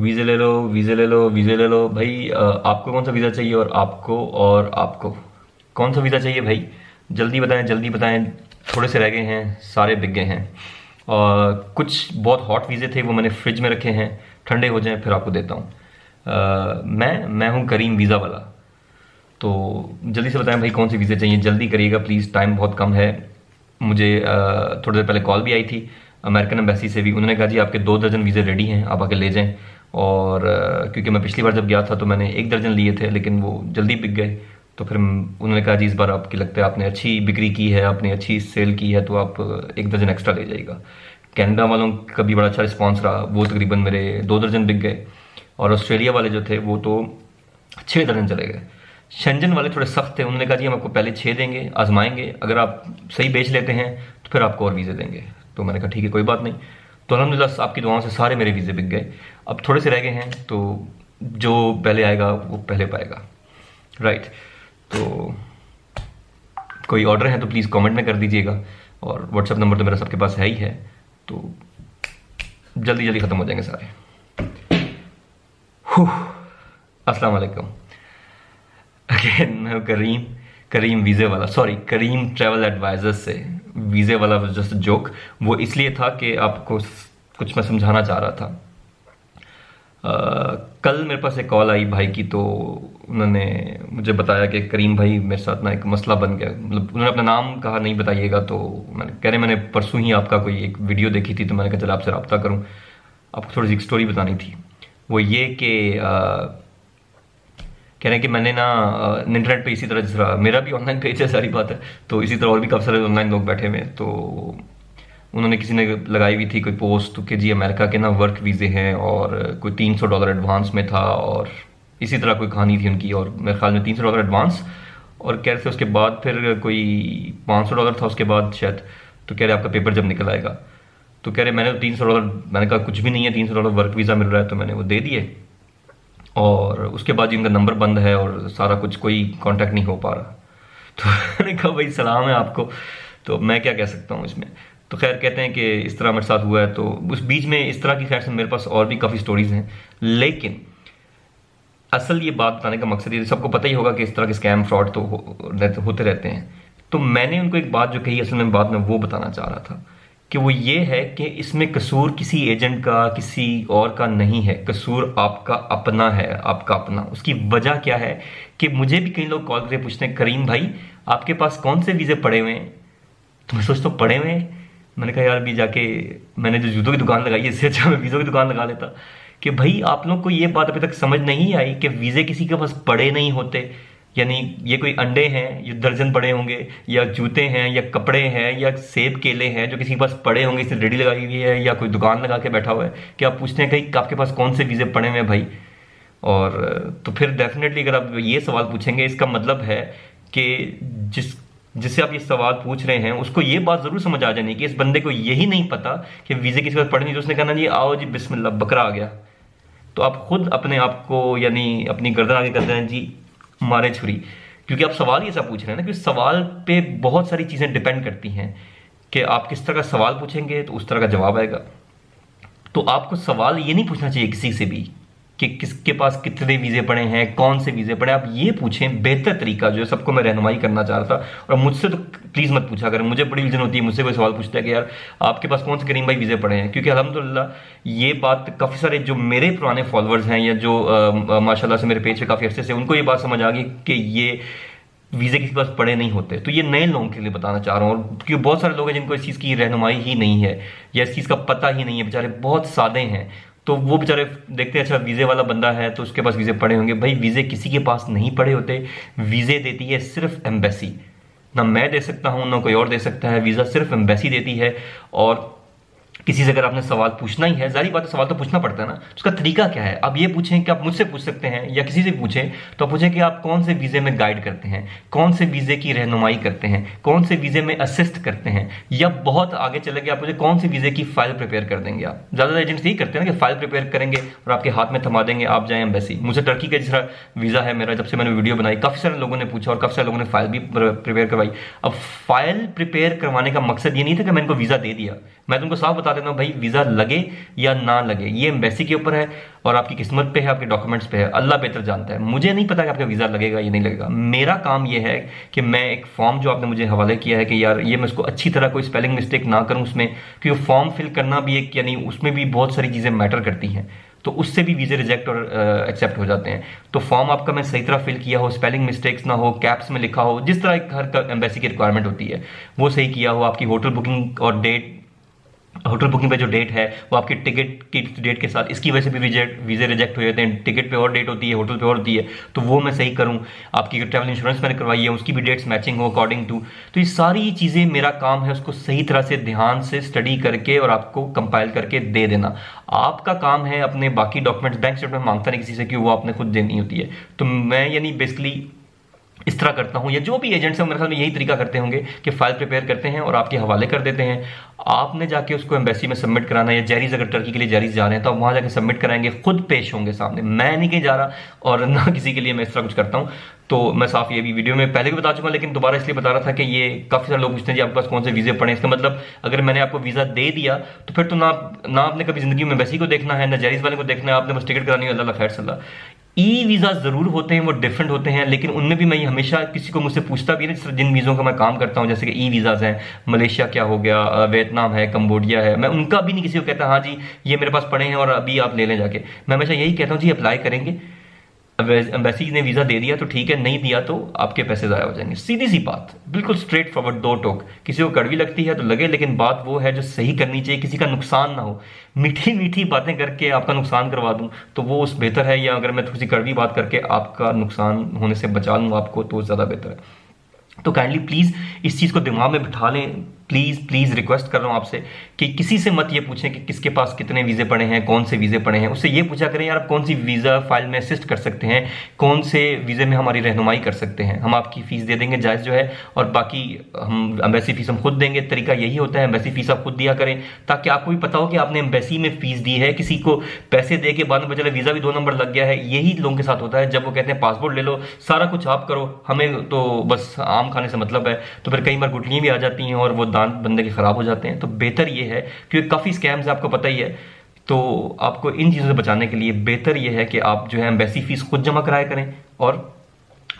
वीज़े ले लो, वीज़े ले लो, वीज़े ले लो। भाई आपको कौन सा वीज़ा चाहिए और आपको और आपको कौन सा वीज़ा चाहिए भाई? जल्दी बताएँ जल्दी बताएँ। थोड़े से रह गए हैं, सारे बिक गए हैं। और कुछ बहुत हॉट वीज़े थे, वो मैंने फ्रिज में रखे हैं। ठंडे हो जाएँ, फिर आपको देता हूँ। मैं मैं हूँ करीम वीज़ा वाला। तो जल्दी से बताएँ भाई, कौन से वीज़े चाहिए? जल्दी करिएगा प्लीज़ टाइम बहुत कम है। मुझे थोड़ी देर पहले कॉल भी आई थी। अमेरिकन एम्बेसी से भी। उन्होंने कहा, जी, आपके दो दर्जन वीज़े रेडी हैं, आप आके ले जाएँ। और क्योंकि मैं पिछली बार जब गया था तो मैंने एक दर्जन लिए थे, लेकिन वो जल्दी बिक गए। तो फिर उन्होंने कहा, जी, इस बार आपकी लगता है आपने अच्छी बिक्री की है, आपने अच्छी सेल की है तो आप एक दर्जन एक्स्ट्रा ले जाइएगा। कैनेडा वालों का भी बड़ा अच्छा रिस्पॉन्स रहा। वो तकरीबन मेरे दो दर्जन बिक गए। और ऑस्ट्रेलिया वाले जो थे, वो तो छः दर्जन चले गए। शेंजन वाले थोड़े सख्त थे। उन्होंने कहा, जी, हम आपको पहले छः देंगे, आजमाएँगे। अगर आप सही बेच लेते हैं तो फिर आपको और वीज़े देंगे। तो मैंने कहा, ठीक है, कोई बात नहीं। तो अलहमदिल्ला आपकी दुआओं से सारे मेरे वीज़े बिक गए। अब थोड़े से रह गए हैं तो जो पहले आएगा, वो पहले पाएगा। राइट तो कोई ऑर्डर है तो प्लीज़ कमेंट में कर दीजिएगा। और व्हाट्सएप नंबर तो मेरा सबके पास है ही है तो जल्दी जल्दी ख़त्म हो जाएँगे सारे। अस्सलाम वालेकुम। अगेन करीम करीम वीज़े वाला सॉरी करीम ट्रैवल एडवाइजर से वीज़े वाला जस्ट जोक वो इसलिए था कि आपको कुछ मैं समझाना चाह रहा था। कल मेरे पास एक कॉल आई भाई की तो उन्होंने मुझे बताया कि करीम भाई मेरे साथ ना एक मसला बन गया। मतलब उन्होंने अपना नाम कहा, नहीं बताइएगा तो मैंने कह रहे मैंने परसों ही आपका कोई एक वीडियो देखी थी तो मैंने कहा, चल आपसे रब्ता करूँ। आपको थोड़ी सी एक स्टोरी बतानी थी। वो ये कि कह रहे हैं कि मैंने ना इंटरनेट पे इसी तरह जिस मेरा भी ऑनलाइन पेज है, सारी बात है तो इसी तरह और भी काफ़ी सारे ऑनलाइन लोग बैठे हुए हैं तो उन्होंने किसी ने लगाई हुई थी कोई पोस्ट कि जी अमेरिका के ना वर्क वीज़े हैं और कोई तीन सौ डॉलर एडवांस में था और इसी तरह कोई कहानी थी उनकी और मेरे ख्याल में तीन सौ डॉलर एडवांस और कह रहे थे उसके बाद फिर कोई पाँच सौ डॉलर था उसके बाद शायद तो कह रहे आपका पेपर जब निकल आएगा। तो कह रहे मैंने तीन सौ डॉलर मैंने कहा कुछ भी नहीं है, तीन सौ डॉलर वर्क वीज़ा मिल रहा है तो मैंने वो दे दिए। और उसके बाद जी उनका नंबर बंद है और सारा कुछ, कोई कांटेक्ट नहीं हो पा रहा। तो मैंने कहा, भाई सलाम है आपको। तो मैं क्या कह सकता हूँ इसमें? तो खैर कहते हैं कि इस तरह मेरे साथ हुआ है तो उस बीच में इस तरह की खैर से मेरे पास और भी काफ़ी स्टोरीज हैं। लेकिन असल ये बात बताने का मकसद ये सबको पता ही होगा कि इस तरह के स्कैम फ्रॉड तो होते रहते हैं। तो मैंने उनको एक बात जो कही असल में बात में वो बताना चाह रहा था कि वो ये है कि इसमें कसूर किसी एजेंट का, किसी और का नहीं है। कसूर आपका अपना है, आपका अपना। उसकी वजह क्या है कि मुझे भी कई लोग कॉल करके पूछते हैं, करीम भाई, आपके पास कौन से वीज़े पड़े हुए हैं? तो मैं सोचता हूँ, पड़े हुए हैं? मैंने कहा, यार, अभी जाके मैंने जो जूतों की दुकान लगाई, इससे अच्छा मैं वीज़ों की दुकान लगा लेता। कि भाई, आप लोग को ये बात अभी तक समझ नहीं आई कि वीज़े किसी के पास पड़े नहीं होते, यानी ये कोई अंडे हैं, ये दर्जन पड़े होंगे, या जूते हैं, या कपड़े हैं, या सेब केले हैं जो किसी के पास पड़े होंगे, इसे रेडी लगाई हुई है, या कोई दुकान लगा के बैठा हुआ है, कि आप पूछते हैं, कहीं आपके पास कौन से वीज़े पड़े हुए हैं भाई? और तो फिर डेफिनेटली अगर आप ये सवाल पूछेंगे, इसका मतलब है कि जिस जिससे आप ये सवाल पूछ रहे हैं, उसको ये बात ज़रूर समझ आ जानी कि इस बंदे को यही नहीं पता कि वीजे किसी पास पढ़ नहीं तो उसने कहना जी, आओ जी, बिस्मिल्लाह, बकरा आ गया। तो आप खुद अपने आप को, यानी अपनी गर्दन आगे करते हैं जी, मारे छुरी। क्योंकि आप सवाल ये सब पूछ रहे हैं ना क्योंकि सवाल पे बहुत सारी चीज़ें डिपेंड करती हैं कि आप किस तरह का सवाल पूछेंगे तो उस तरह का जवाब आएगा। तो आपको सवाल ये नहीं पूछना चाहिए किसी से भी कि किसके पास कितने वीज़े पड़े हैं, कौन से वीज़े पड़े आप ये पूछें, बेहतर तरीका जो है सबको मैं रहनुमाई करना चाह रहा था। और मुझसे तो प्लीज़ मत पूछा करें, मुझे बड़ी विजन होती है, मुझसे कोई सवाल पूछता है कि यार, आपके पास कौन से करीम भाई वीज़े पड़े हैं? क्योंकि अलहमदिल्ला, ये बात काफ़ी सारे जो मेरे पुराने फॉलोअर्स हैं या जो माशाला से मेरे पेज पे काफ़ी अच्छे से, उनको ये बात समझ आ गई कि ये वीज़े किसी पास पड़े नहीं होते। तो ये नए लोगों के लिए बताना चाह रहा हूँ, और क्योंकि बहुत सारे लोग हैं जिनको इस चीज़ की रहनुमाई ही नहीं है, या इस चीज़ का पता ही नहीं है, बेचारे बहुत सादे हैं। तो वो बेचारे देखते हैं अच्छा वीज़े वाला बंदा है तो उसके पास वीज़े पड़े होंगे। भाई, वीज़े किसी के पास नहीं पड़े होते। वीज़े देती है सिर्फ़ एम्बेसी। ना मैं दे सकता हूँ, ना कोई और दे सकता है। वीज़ा सिर्फ़ एम्बेसी देती है और किसी से अगर आपने सवाल पूछना ही है जारी बात है सवाल तो पूछना पड़ता है ना उसका तरीका क्या है? आप ये पूछें कि आप मुझसे पूछ सकते हैं या किसी से पूछें तो आप पूछें कि आप कौन से वीज़े में गाइड करते हैं, कौन से वीज़े की रहनुमाई करते हैं, कौन से वीज़े में असिस्ट करते हैं, या बहुत आगे चले गए आप मुझे कौन से वीज़े की फ़ाइल प्रिपेयर कर देंगे आप? ज़्यादा एजेंट्स यही करते हैं ना कि फ़ाइल प्रिपेयर करेंगे और आपके हाथ में थमा देंगे, आप जाए एम्बेसी मुझे टर्की का जिस वीज़ा है मेरा, जब से मैंने वीडियो बनाई, काफ़ी सारे लोगों ने पूछा और काफ़ी सारे लोगों ने फ़ाइल भी प्रिपेयर करवाई। अब फ़ाइल प्रिपेयर करवाने का मकसद ये नहीं था कि मैंने वीज़ा दे दिया। मैं तुमको साफ़ बता बता हूँ भाई वीज़ा लगे या ना लगे, ये एम्बेसी के ऊपर है और आपकी किस्मत पे है, आपके डॉक्यूमेंट्स पे है, अल्लाह बेहतर जानता है। मुझे नहीं पता कि आपका वीज़ा लगेगा या नहीं लगेगा। मेरा काम ये है कि मैं एक फॉर्म जो आपने मुझे हवाले किया है कि यार, ये मैं उसको अच्छी तरह कोई स्पेलिंग मिस्टेक ना करूँ उसमें क्योंकि फॉर्म फिल करना भी एक, यानी उसमें भी बहुत सारी चीज़ें मैटर करती हैं तो उससे भी वीज़े रिजेक्ट और एक्सेप्ट हो जाते हैं। तो फॉर्म आपका मैं सही तरह फिल किया हो स्पेलिंग मिस्टेक्स ना हो कैप्स में लिखा हो, जिस तरह हर एम्बेसी की रिक्वायरमेंट होती है, वो सही किया हो, आपकी होटल बुकिंग और डेट होटल बुकिंग पे जो डेट है, वो आपकी टिकट की डेट के साथ, इसकी वजह से भी रिजेक्ट वीज़े रिजेक्ट हो जाते हैं, टिकट पे और डेट होती है, होटल पे और होती है तो वो मैं सही करूँ। आपकी ट्रैवल इंश्योरेंस मैंने करवाई है, उसकी भी डेट्स मैचिंग हो अकॉर्डिंग टू तो ये सारी चीज़ें मेरा काम है, उसको सही तरह से ध्यान से स्टडी करके और आपको कंपाइल करके दे देना। आपका काम है अपने बाकी डॉक्यूमेंट्स बैंक स्टेटमेंट माँगता नहीं किसी से कि वो आपने खुद देनी होती है। तो मैं, यानी बेसिकली इस तरह करता हूँ, या जो भी एजेंट्स हैं मेरे ख्याल में यही तरीका करते होंगे कि फ़ाइल प्रिपेयर करते हैं और आपके हवाले कर देते हैं। आपने जाके उसको एम्बेसी में सबमिट कराना, या जैरीज अगर टर्की के लिए जेरीज जा रहे हैं तो आप वहाँ जाके सबमिट कराएँगे, खुद पेश होंगे सामने। मैं नहीं कहीं जा रहा और ना किसी के लिए मैं इस तरह कुछ करता हूँ। तो मैं साफ़ ये भी वीडियो में पहले भी बता चुका लेकिन दोबारा इसलिए बता रहा था कि ये काफ़ी सारे लोग पूछते हैं जी, आपके पास कौन से वीज़े पड़े इसका मतलब अगर मैंने आपको वीज़ा दे दिया तो फिर तो ना ना आपने कभी ज़िंदगी में एम्बेसी को देखना है, ना जेरीज वाले को देखना है, आपने बस टिकट करानी है, अल्लाह खैर सल्ला ई वीज़ा ज़रूर होते हैं, वो डिफरेंट होते हैं, लेकिन उनमें भी मैं हमेशा किसी को मुझसे पूछता भी नहीं जिन वीज़ों का मैं काम करता हूँ, जैसे कि ई वीज़ाज हैं, मलेशिया क्या हो गया वियतनाम है कंबोडिया है, मैं उनका भी नहीं किसी को कहता हाँ जी, ये मेरे पास पड़े हैं और अभी आप ले लें जाके। मैं हमेशा यही कहता हूँ, जी अप्लाई करेंगे। एम्बेसी ने वीज़ा दे दिया तो ठीक है, नहीं दिया तो आपके पैसे ज़ाया हो जाएँगे। सीधी सी बात, बिल्कुल स्ट्रेट फॉरवर्ड दो टोक। किसी को कड़वी लगती है तो लगे, लेकिन बात वो है जो सही करनी चाहिए, किसी का नुकसान ना हो। मीठी मीठी बातें करके आपका नुकसान करवा दूँ तो वो उस बेहतर है, या अगर मैं थोड़ी सी कड़वी बात करके आपका नुकसान होने से बचा लूँ आपको तो ज़्यादा बेहतर है। तो काइंडली प्लीज़ इस चीज़ को दिमाग में बिठा लें प्लीज़ प्लीज़ रिक्वेस्ट कर रहा हूँ आपसे कि किसी से मत ये पूछें कि किसके पास कितने वीज़े पड़े हैं, कौन से वीज़े पड़े हैं। उससे ये पूछा करें, यार, आप कौन सी वीज़ा फ़ाइल में असिस्ट कर सकते हैं? कौन से वीज़े में हमारी रहनुमाई कर सकते हैं? हम आपकी फ़ीस दे देंगे, जायज़ जो है, और बाकी हम एम्बेसी फ़ीस हम खुद देंगे। तरीका यही होता है एम्बेसी फ़ीस आप खुद दिया करें, ताकि आपको भी पता हो कि आपने एम्बेसी में फ़ीस दी है, किसी को पैसे दे के बाद में चले वीज़ा भी दो नंबर लग गया है। यही लोगों के साथ होता है, जब वो कहते हैं पासपोर्ट ले लो, सारा कुछ आप करो, हमें तो बस आम खाने से मतलब है। तो फिर कई बार गुटलियाँ भी आ जाती हैं, और वो दांत बंदे के ख़राब हो जाते हैं तो बेहतर ये है क्योंकि काफ़ी स्कैम्स आपको पता ही है। तो आपको इन चीज़ों से बचाने के लिए बेहतर ये है कि आप जो है एम्बेसी फ़ीस खुद जमा कराया करें और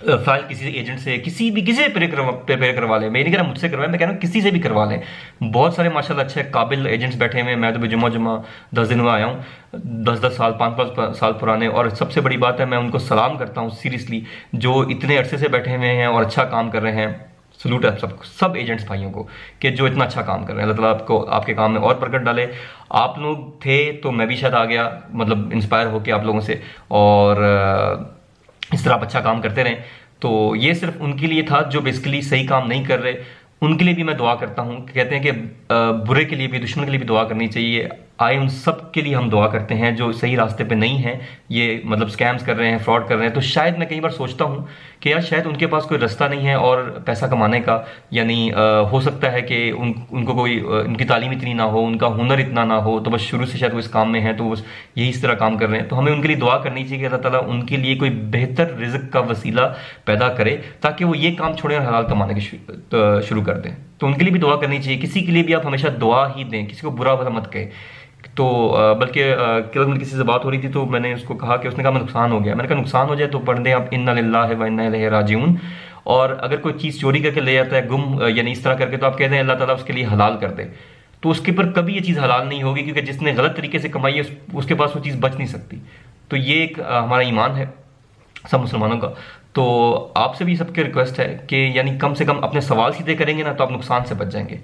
फ़ाइल किसी एजेंट से, किसी भी, किसी से प्रिपेयर करवा लें। मैं नहीं कह रहा मुझसे करवाएँ, मैं कह रहा हूँ किसी से भी करवा लें। बहुत सारे, माशाल्लाह, अच्छे काबिल एजेंट्स बैठे हुए मैं तो जुम्मा जुम्मा दस दिन में आया हूँ, दस दस साल, पाँच पाँच साल पुराने। और सबसे बड़ी बात है, मैं उनको सलाम करता हूँ सीरियसली जो इतने अरसे से बैठे हुए हैं और अच्छा काम कर रहे हैं। सलूट है सब सब एजेंट्स भाइयों को कि जो इतना अच्छा काम कर रहे हैं। अल्लाह आपको, आपके काम में और प्रकट डाले। आप लोग थे तो मैं भी शायद आ गया मतलब इंस्पायर होके आप लोगों से। और इस तरह आप अच्छा काम करते रहें। तो ये सिर्फ़ उनके लिए था जो बेसिकली सही काम नहीं कर रहे। उनके लिए भी मैं दुआ करता हूँ। कहते हैं कि बुरे के लिए भी, दुश्मन के लिए भी दुआ करनी चाहिए। आए उन सब के लिए हम दुआ करते हैं, जो सही रास्ते पे नहीं हैं, ये मतलब स्कैम्स कर रहे हैं फ्रॉड कर रहे हैं तो शायद मैं कई बार सोचता हूँ कि यार शायद उनके पास कोई रास्ता नहीं है और पैसा कमाने का, यानी हो सकता है कि उन, उनको कोई उनकी तालीम इतनी ना हो, उनका हुनर इतना ना हो तो बस शुरू से शायद वो इस काम में है तो बस यही इस तरह काम कर रहे हैं। तो हमें उनके लिए दुआ करनी चाहिए कि अल्लाह ताला उनके लिए कोई बेहतर रिजक का वसीला पैदा करे, ताकि वो ये काम छोड़े और हलाल कमाने के शुरू कर दें। तो उनके लिए भी दुआ करनी चाहिए, किसी के लिए भी आप हमेशा दुआ ही दें, किसी को बुरा भला मत कहे। तो बल्कि कल किसी से बात हो रही थी तो मैंने उसको कहा कि उसने कहा, मैं नुकसान हो गया। मैंने कहा, नुकसान हो जाए तो पढ़ दें आप इन व इन राजीन और अगर कोई चीज़ चोरी करके ले जाता है, गुम यानी इस तरह करके तो आप कह दें, अल्लाह ताला उसके लिए हलाल कर दे। तो उसके ऊपर कभी ये चीज़ हलाल नहीं होगी, क्योंकि जिसने गलत तरीके से कमाई है उसके पास वो चीज़ बच नहीं सकती। तो ये एक हमारा ईमान है, सब मुसलमानों का। तो आपसे भी सबके रिक्वेस्ट है कि, यानी कम से कम अपने सवाल सीधे करेंगे ना तो आप नुकसान से बच जाएँगे।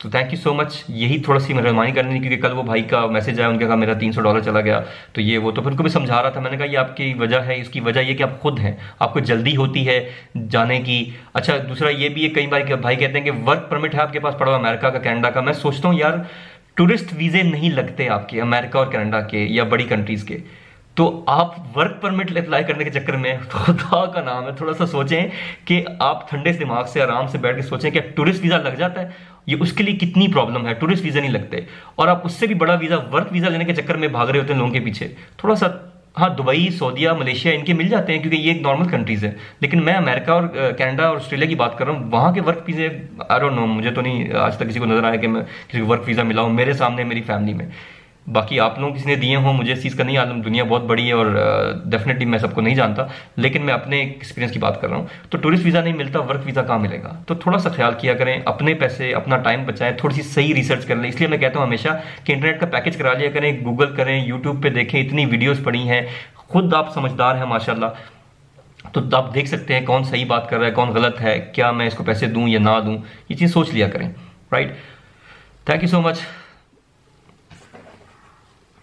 तो थैंक यू सो मच यही थोड़ा सी मेहरबानी करनी थी क्योंकि कल वो भाई का मैसेज आया, उनके कहा मेरा तीन सौ डॉलर चला गया। तो ये वो तो फिर उनको भी समझा रहा था। मैंने कहा, ये आपकी वजह है, इसकी वजह ये कि आप खुद हैं। आपको जल्दी होती है जाने की। अच्छा दूसरा ये भी है, कई बार भाई कहते हैं कि वर्क परमिट है आपके पास, पड़ा हुआ अमेरिका का, कैनेडा का। मैं सोचता हूँ, यार टूरिस्ट वीज़े नहीं लगते आपके, अमेरिका और कनाडा के या बड़ी कंट्रीज़ के। तो आप वर्क परमिट अप्लाई करने के चक्कर में खुदा का नाम है। थोड़ा सा सोचें कि आप ठंडे दिमाग से आराम से बैठ के सोचें कि टूरिस्ट वीज़ा लग जाता है। ये उसके लिए कितनी प्रॉब्लम है? टूरिस्ट वीज़ा नहीं लगते। और आप उससे भी बड़ा वीज़ा वर्क वीज़ा लेने के चक्कर में भाग रहे होते हैं लोगों के पीछे। थोड़ा सा हाँ दुबई सऊदिया मलेशिया, इनके मिल जाते हैं क्योंकि ये एक नॉर्मल कंट्रीज़ है। लेकिन मैं अमेरिका और कनाडा और ऑस्ट्रेलिया की बात कर रहा हूँ, वहाँ के work visa I don't know मुझे तो नहीं, आज तक किसी को नज़र आया कि मैं किसी को वर्क वीज़ा मिला हूँ मेरे सामने, मेरी फैमिली में। बाकी आप लोग किसी ने दिए हों, मुझे इस चीज़ का नहीं आलम, दुनिया बहुत बड़ी है और डेफिनेटली मैं सबको नहीं जानता, लेकिन मैं अपने एक्सपीरियंस की बात कर रहा हूँ। तो टूरिस्ट वीज़ा नहीं मिलता वर्क वीज़ा कहाँ मिलेगा? तो थोड़ा सा ख्याल किया करें, अपने पैसे, अपना टाइम बचाएँ थोड़ी सी सही रिसर्च कर लें। इसलिए मैं कहता हूँ हमेशा कि इंटरनेट का पैकेज करा लिया करें गूगल करें यूट्यूब पर देखें, इतनी वीडियोज़ पड़ी हैं। खुद आप समझदार हैं माशाला तो आप देख सकते हैं कौन सही बात कर रहा है, कौन गलत है, क्या मैं इसको पैसे दूँ या ना दूँ, ये चीज़ सोच लिया करें right thank you so much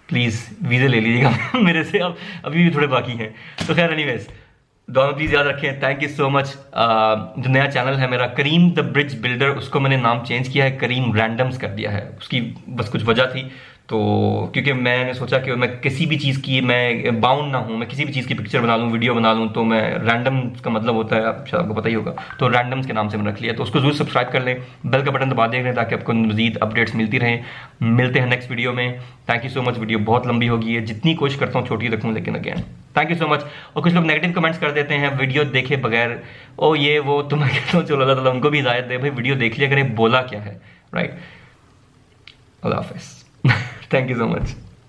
please visa ले लीजिएगा मेरे से, अब, अभी भी थोड़े बाकी हैं। तो खैर एनीवेज दोनों प्लीज़ याद रखें। थैंक यू सो मच जो नया चैनल है मेरा करीम द ब्रिज बिल्डर उसको मैंने नाम चेंज किया है करीम रैंडम्स कर दिया है। उसकी बस कुछ वजह थी। तो क्योंकि मैंने सोचा कि मैं किसी भी चीज़ की, मैं बाउंड ना हूँ, मैं किसी भी चीज़ की पिक्चर बना लूँ वीडियो बना लूँ तो मैं रैंडम का मतलब होता है, आप आपको पता ही होगा तो रैंडम्स के नाम से मैंने रख लिया। तो उसको ज़रूर सब्सक्राइब कर लें बेल का बटन दबा दें ताकि आपको मजीद अपडेट्स मिलती रहें। मिलते हैं नेक्स्ट वीडियो में। Thank you so much video बहुत लंबी होगी है जितनी कोशिश करता हूँ छोटी रखूँ, लेकिन again thank you so much और कुछ लोग नेगेटिव कमेंट्स कर देते हैं वीडियो देखे बगैर, ओ, ये, वो तो मैं कहता हूँ, चलो, अल्लाह ताला उनको भी हिदायत दे, भाई वीडियो देख लिया करें, बोला क्या है? राइट अल्लाह हाफिज़। Thank you so much.